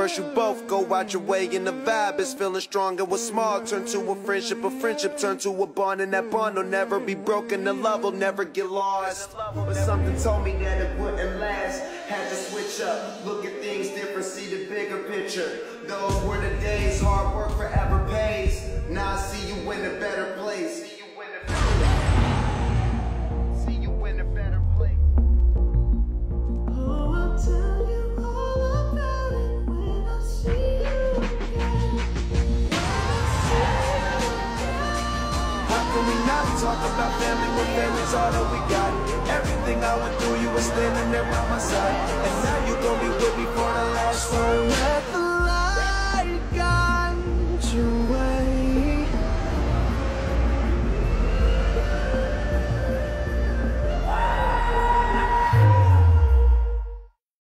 First you both go out your way and the vibe is feeling strong and what's small turn to a friendship, a friendship turn to a bond and that bond will never be broken, the love will never get lost. But something told me that it wouldn't last. Had to switch up, look at things different, see the bigger picture. Those were the days, hard work forever pays. Now I see you in a better Can we talk about family when family's all that we got? Everything I went through, you were standing there by my side.